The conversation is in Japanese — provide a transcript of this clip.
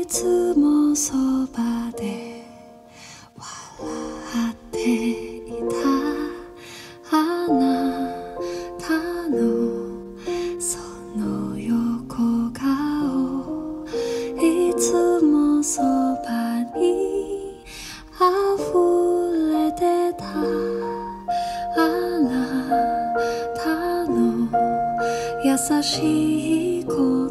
いつもそばで笑っていたあなたのその横顔いつもそばに溢れてたあなたの優しい声